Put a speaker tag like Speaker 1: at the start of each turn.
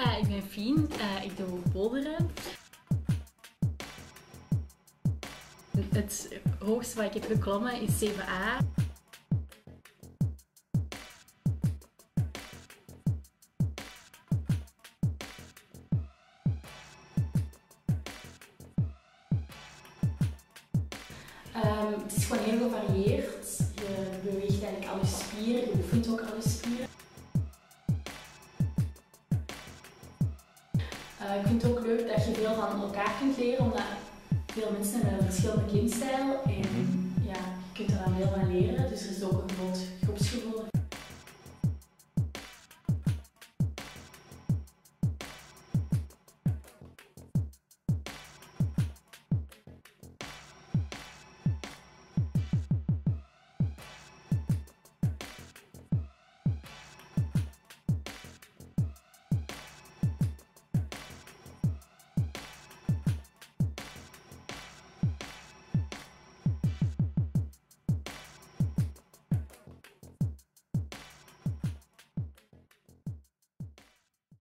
Speaker 1: Uh, ik ben Fien, uh, ik doe boulderen. Het hoogste wat ik heb geklommen is 7a. Um, het is gewoon heel gevarieerd. Je beweegt eigenlijk alle spieren, je oefent ook alle spieren. Uh, ik vind het ook leuk dat je veel van elkaar kunt leren, omdat veel mensen hebben een verschillende klimstijl en